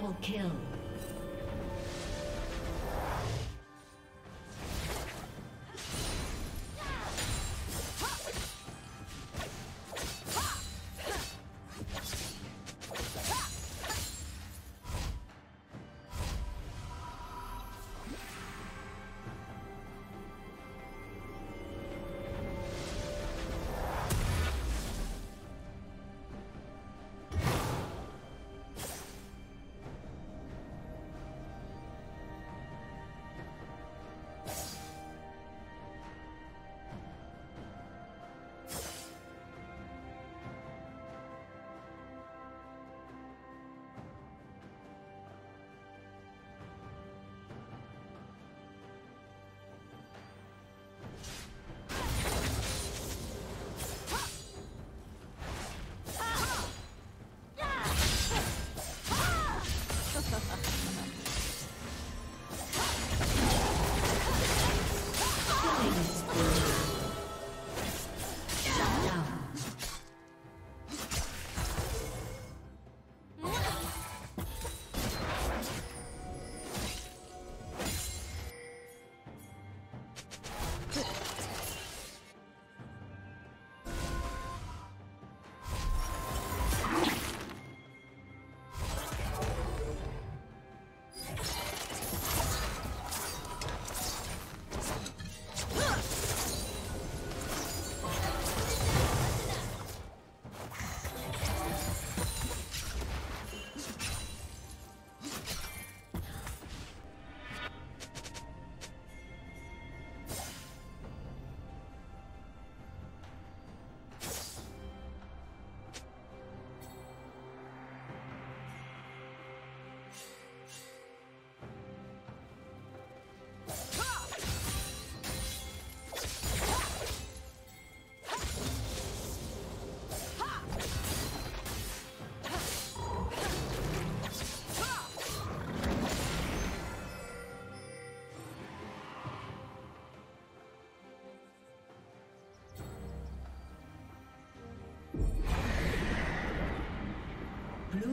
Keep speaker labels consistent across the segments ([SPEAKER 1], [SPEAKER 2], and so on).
[SPEAKER 1] double kill.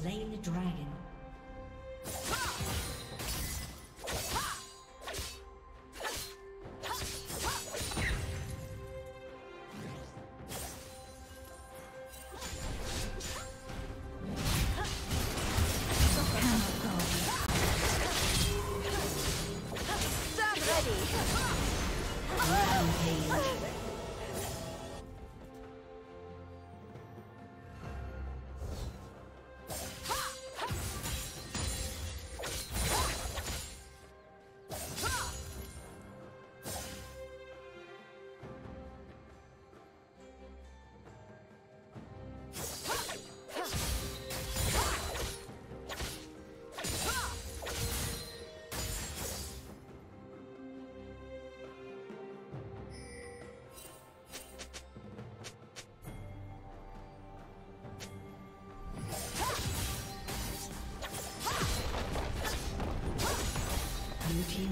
[SPEAKER 2] slain the dragon.